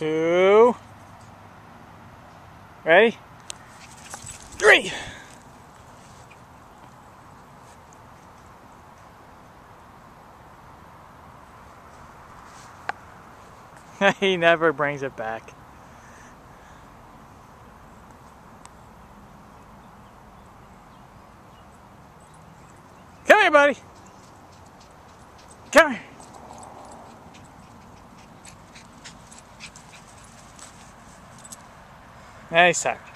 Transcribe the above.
two, ready, three. he never brings it back. Come here, buddy. Come here. É, Isaac.